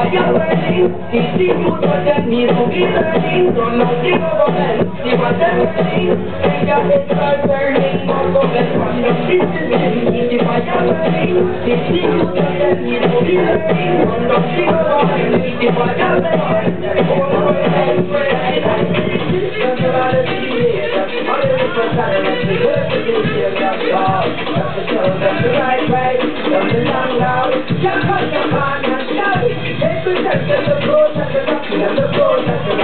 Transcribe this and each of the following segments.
Vaya feliz, y si tú no eres mi feliz, yo no quiero volver. Si vas a ser feliz, ella está feliz, no comes cuando quise bien. Y si vaya feliz, y si tú no eres mi feliz, yo no quiero volver. Y si vaya feliz, como no eres feliz.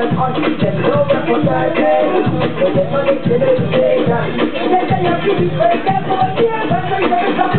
and hunt Them no records are paid But the money to I'm keeping for them for years I'm